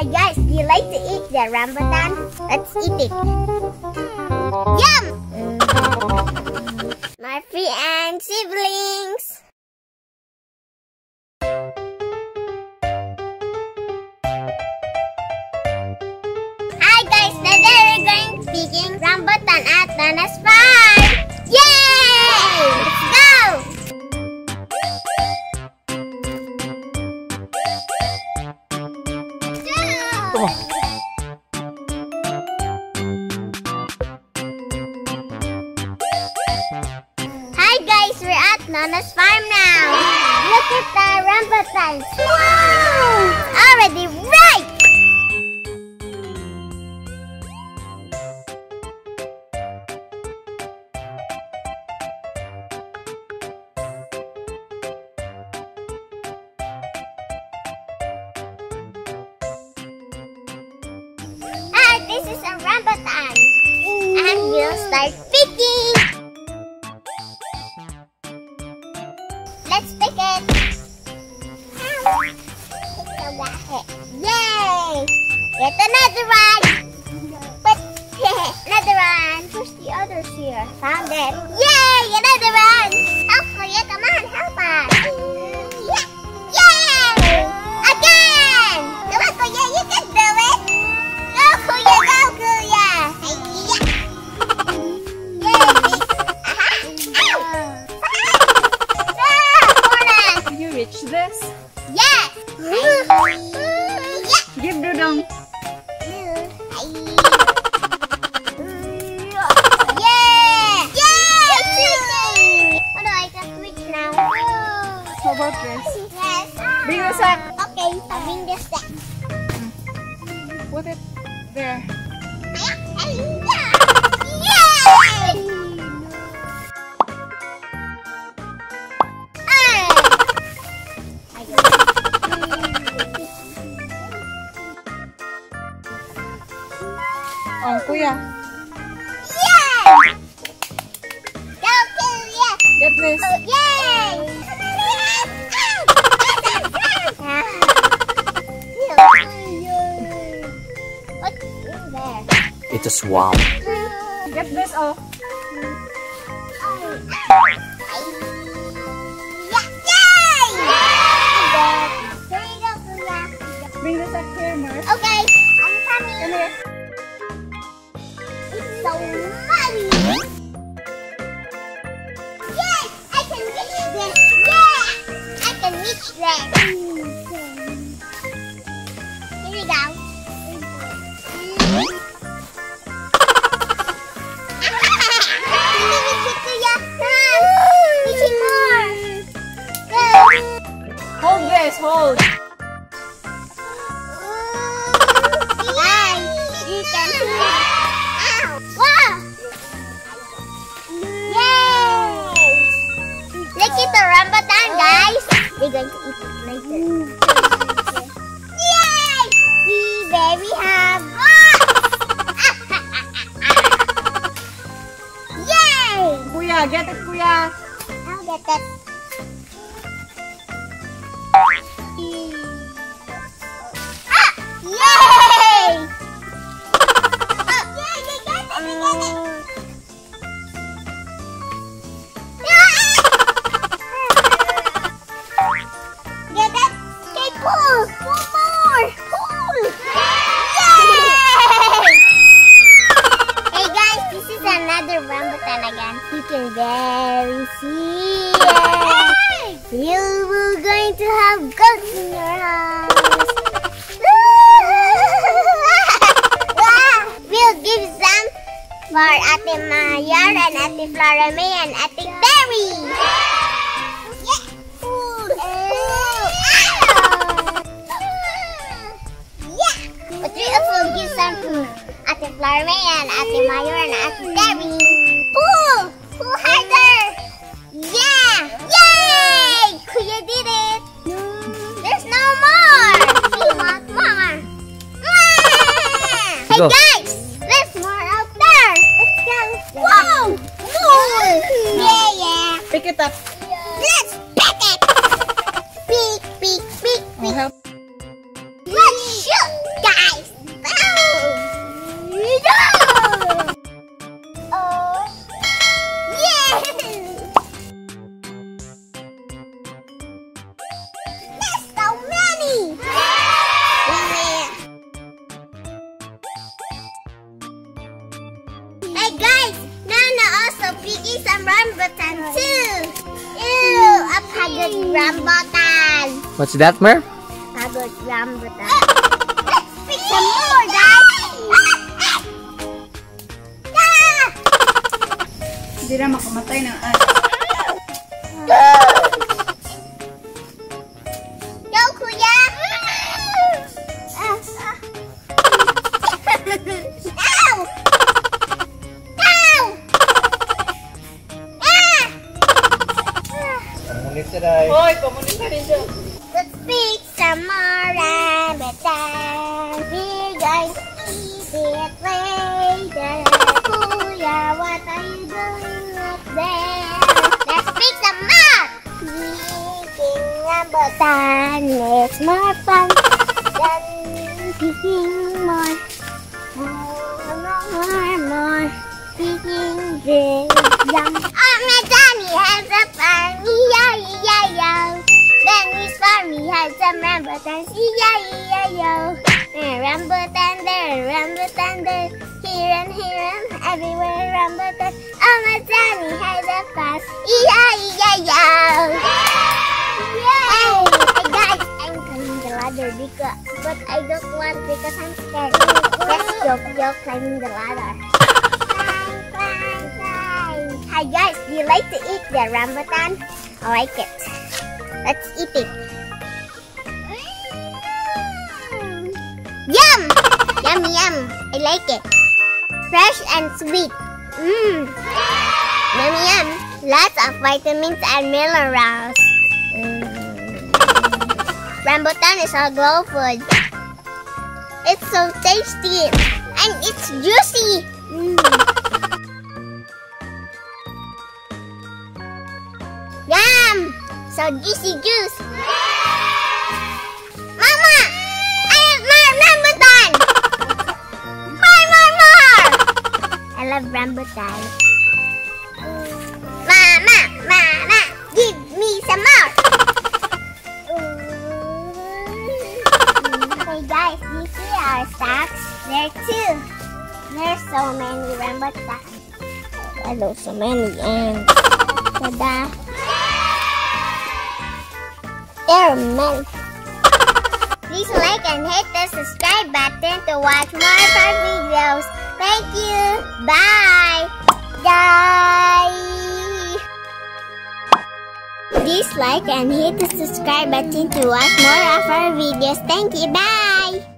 Ah, Hi guys, do you like to eat the rambutan? Let's eat it. Yum! My Murphy and siblings. Hi guys, today we're going to picking rambutan at Nono's farm. Nono's farm now. Look at the rambutans. Wow! It's already ripe. Ah, this is a rambutan. And we'll start picking. Get another one. But another one. Where's the others here? Found it. Yay! Another one. Help, Kuya. Kuya! Get this. Yay! What's in there? It's a swamp. Get this. Oh. Bring the sack here, Mars. Okay, I'm coming. Come here. It's so Hold this. Hold. Guys, you can see it. Ow! Wow! Yay! Look at the rambutan, guys. We're going to eat it later. Yay! We very have. Yay! Kuya, get it, kuya. I'll get that. Yay! Oh, yay, we got it, we got it. Get that? Pull more! Yay! Hey guys, this is another rambutan again. You can very see it. You for Ate Mayar and Ate Flora May and Ate Berry. Yeah. Yeah. But we also give some to Ate Flora May and Ate Mayor and Ate Berry. Pull! Pull harder! Yeah! Yay! Kuya did it! There's no more! We want more! Hey guys! Let's pet it! beak, beak, beak, beak. Oh, Let's shoot, guys! Boom! Rambutan. What's that, Mer? Pagod rambutan. Let's pick some more, guys. Ah! Hindi na makamatay ng ant. Rambutan is more fun than picking more. More, more, more. Picking this yum. Oh, my Danny has a farm. E-I-E-I-O. Danny's farm, he has some rambutans. E-I-E-I-O. There are rambutan there, rambutan there. Here and here and everywhere rambutan. Oh, my Danny has a farm. Yay! Guys, I'm climbing the ladder because, but I don't want because I'm scared. Let's go, go climbing the ladder. Hi guys, do you like to eat the rambutan? I like it. Let's eat it. Yum! Yum, yum. I like it. Fresh and sweet. Mmm. Yum, yum. Lots of vitamins and minerals. Rambutan is a glow food. It's so tasty and it's juicy. Mm. Yum! So juicy juice. Mama! I have more rambutan! More, more, more! I love rambutan. Our stacks? There too. There's so many rambutan. Hello, so many and tada. There are many. Please like and hit the subscribe button to watch more of our videos. Thank you. Bye. Bye. Please like and hit the subscribe button to watch more of our videos. Thank you. Bye.